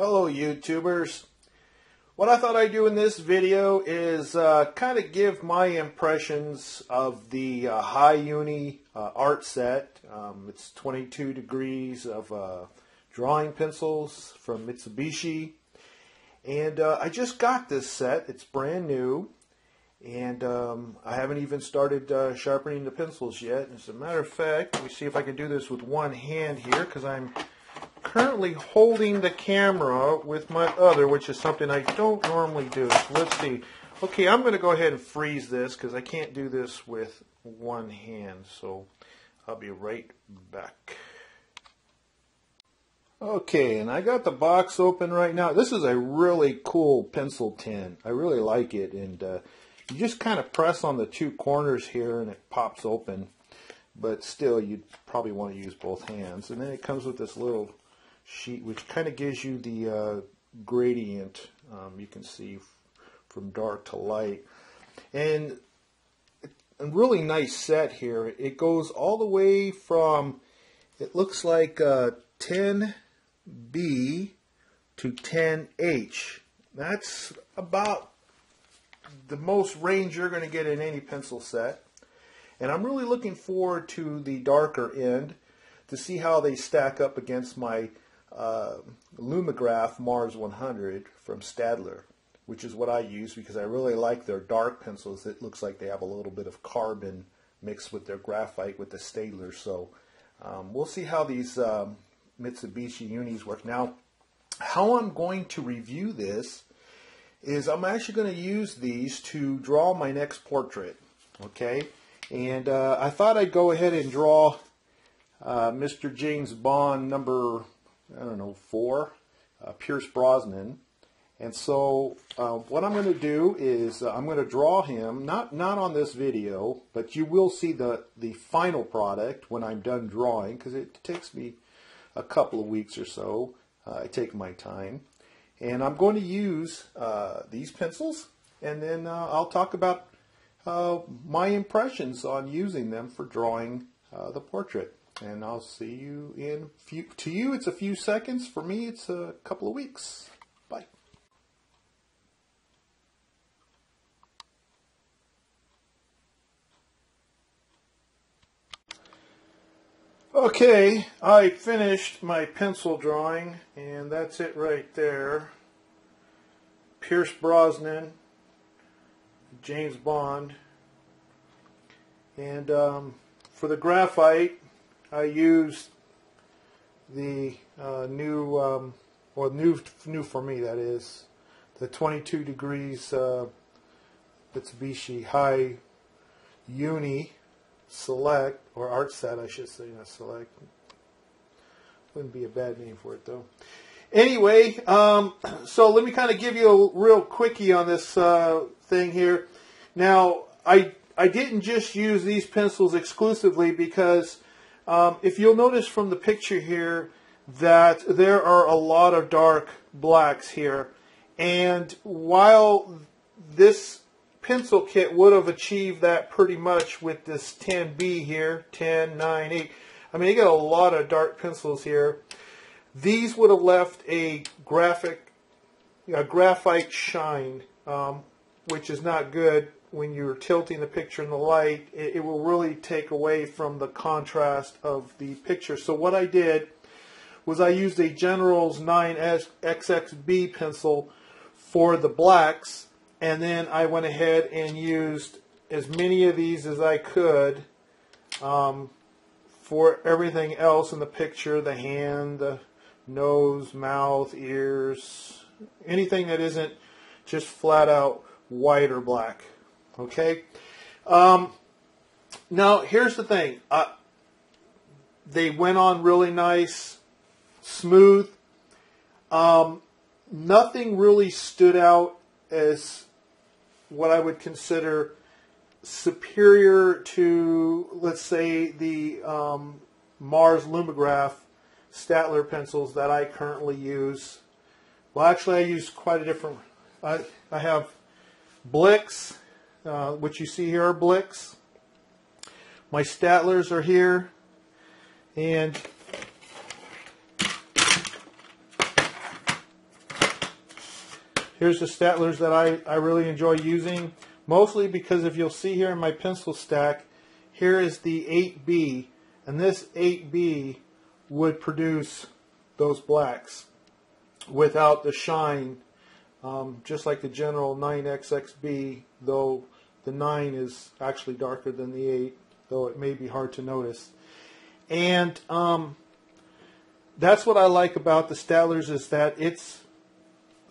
YouTubers. What I thought I'd do in this video is uh, kind of give my impressions of the uh, Hi-Uni uh, art set. Um, it's 22 degrees of uh, drawing pencils from Mitsubishi. And uh, I just got this set. It's brand new. And um, I haven't even started uh, sharpening the pencils yet. As a matter of fact, let me see if I can do this with one hand here because I'm currently holding the camera with my other, which is something I don't normally do. So let's see. Okay, I'm going to go ahead and freeze this because I can't do this with one hand. So I'll be right back. Okay, and I got the box open right now. This is a really cool pencil tin. I really like it. And uh, you just kind of press on the two corners here and it pops open. But still, you'd probably want to use both hands. And then it comes with this little sheet, which kind of gives you the uh, gradient um, you can see from dark to light. And a really nice set here. It goes all the way from, it looks like uh, 10B to 10H. That's about the most range you're going to get in any pencil set. And I'm really looking forward to the darker end to see how they stack up against my uh, Lumograph Mars 100 from Staedtler, which is what I use because I really like their dark pencils. It looks like they have a little bit of carbon mixed with their graphite with the Staedtler. So um, we'll see how these um, Mitsubishi Unis work. Now, how I'm going to review this is I'm actually going to use these to draw my next portrait. Okay, and uh, I thought I'd go ahead and draw uh, Mr. James Bond number I don't know, four, uh, Pierce Brosnan. And so uh, what I'm going to do is uh, I'm going to draw him, not, not on this video, but you will see the, the final product when I'm done drawing because it takes me a couple of weeks or so. Uh, I take my time. And I'm going to use uh, these pencils and then uh, I'll talk about my impressions on using them for drawing the portrait and I'll see you in few. To you, it's a few seconds. For me, it's a couple of weeks. Bye. Okay, I finished my pencil drawing, and that's it right there. Pierce Brosnan, James Bond, and um, for the graphite, I used the uh, new, um, or new, new for me that is, the 22 degrees uh, Mitsubishi High Uni Select, or Art Set I should say, not Select. Wouldn't be a bad name for it though. Anyway, um, so let me kind of give you a real quickie on this uh, thing here. Now, I I didn't just use these pencils exclusively because um, if you'll notice from the picture here that there are a lot of dark blacks here. And while this pencil kit would have achieved that pretty much with this 10B here, 10, 9, 8. I mean, you got a lot of dark pencils here. These would have left a graphic, a graphite shine, um, which is not good when you're tilting the picture in the light, it, it, will really take away from the contrast of the picture. So what I did was I used a General's 9XXB pencil for the blacks, and then I went ahead and used as many of these as I could um, for everything else in the picture, the hand, the nose, mouth, ears, anything that isn't just flat out white or black. Okay? Um, now, here's the thing. Uh, they went on really nice, smooth. Um, nothing really stood out as what I would consider superior to, let's say, the um, Mars Lumograph Staedtler pencils that I currently use. Well, actually, I use quite a different. I, I have Blick's uh, which you see here are Blicks. My Staedtlers are here. And Here's the Staedtlers that I, I really enjoy using, mostly because if you'll see here in my pencil stack, here is the 8B, and this 8B would produce those blacks without the shine, um, just like the general 9XXB, though the 9 is actually darker than the 8, though it may be hard to notice. And um, that's what I like about the Staedtlers is that it's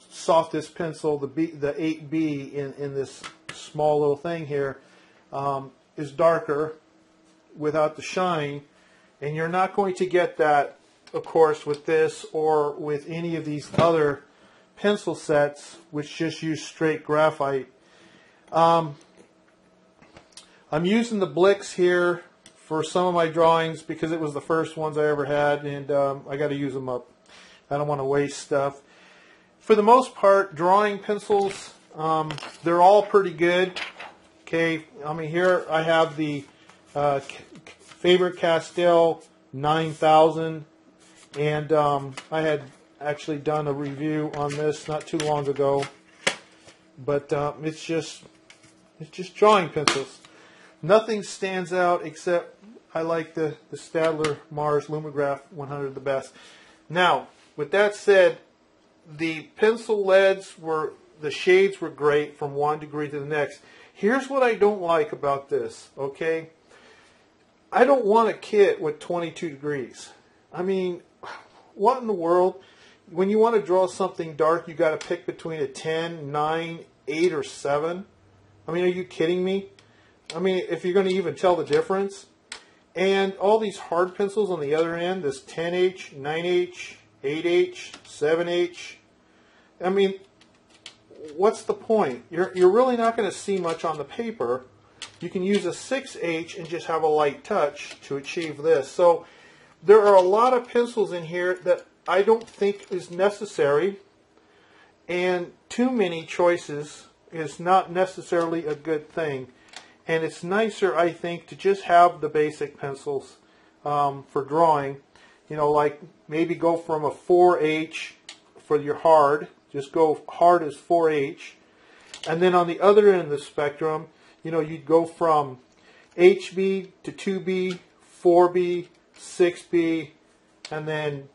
softest pencil, the B, the 8B in, in this small little thing here, um, is darker without the shine, and you're not going to get that, of course, with this or with any of these other pencil sets which just use straight graphite. Um, I'm using the Blicks here for some of my drawings because it was the first ones I ever had, and um, I got to use them up. I don't want to waste stuff for the most part, drawing pencils, um, they're all pretty good. Okay, I mean here I have the uh, Faber-Castell 9000, and um, I had actually done a review on this not too long ago. But uh, it's just it's just drawing pencils. Nothing stands out except I like the the Staedtler Mars Lumograph 100 the best. Now, with that said, the pencil leads were, the shades were great from one degree to the next. Here's what I don't like about this, okay? I don't want a kit with 22 degrees. I mean, what in the world? When you want to draw something dark, you got to pick between a 10, 9, 8, or 7. I mean, are you kidding me? I mean, if you're going to even tell the difference. And all these hard pencils on the other end, this 10H, 9H, 8H, 7H, I mean, what's the point? You're, you're really not going to see much on the paper. You can use a 6H and just have a light touch to achieve this. So there are a lot of pencils in here that I don't think is necessary. And too many choices is not necessarily a good thing. And it's nicer, I think, to just have the basic pencils um, for drawing. You know, like maybe go from a 4H for your hard just go hard as 4H. And then on the other end of the spectrum, you know, you'd go from HB to 2B, 4B, 6B, and then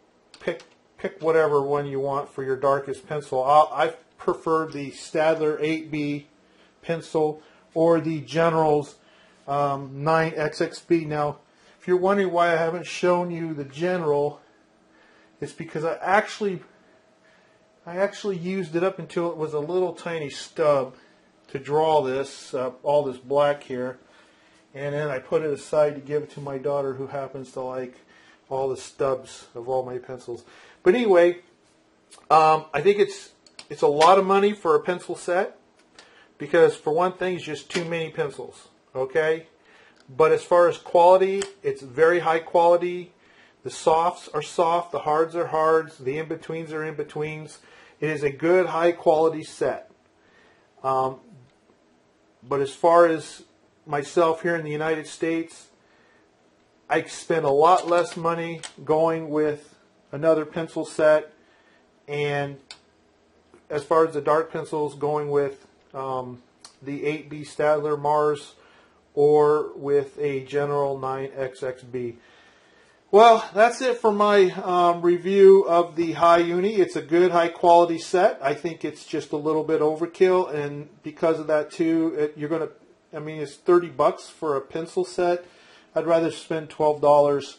pick pick whatever one you want for your darkest pencil. i I prefer the Staedtler 8B pencil or the General's um, 9XXB. Now, if you're wondering why I haven't shown you the General, it's because I actually I actually used it up until it was a little tiny stub to draw this, uh, all this black here. And then I put it aside to give it to my daughter who happens to like all the stubs of all my pencils. But anyway, um, I think it's it's a lot of money for a pencil set because for one thing, it's just too many pencils. Okay, but as far as quality, it's very high quality. The softs are soft, the hards are hards, the in-betweens are in-betweens. It is a good, high quality set. Um, but as far as myself here in the United States, I spend a lot less money going with another pencil set, and as far as the dark pencils, going with um, the 8B Staedtler Mars or with a General 9XXB. Well, that's it for my um, review of the Hi-Uni. It's a good, high quality set. I think it's just a little bit overkill, and because of that too, it, you're going to. I mean, it's 30 bucks for a pencil set. I'd rather spend $12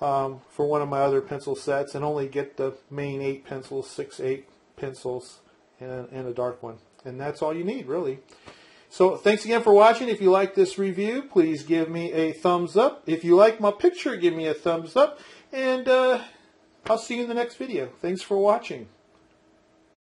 um, for one of my other pencil sets and only get the main eight pencils, six, eight pencils, and, and a dark one. And that's all you need, really. So thanks again for watching. If you like this review, please give me a thumbs up. If you like my picture, give me a thumbs up. And uh, I'll see you in the next video. Thanks for watching.